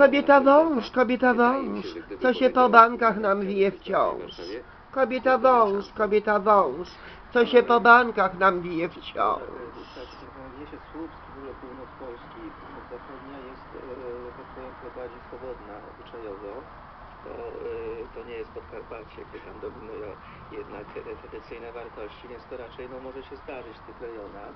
Kobieta wąż, kobieta wąż, co się po bankach nam wije wciąż. Kobieta wąż, kobieta wąż, co się po bankach nam wije wciąż. Północ zachodnia jest, tak powiem, trochę bardziej swobodna obyczajowo. To, to nie jest Podkarpacie, gdzie tam dominują jednak tradycyjne wartości, więc to raczej no, może się zdarzyć w tych rejonach.